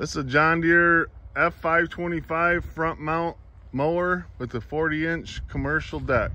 This is a John Deere F525 front mount mower with a 40 inch commercial deck.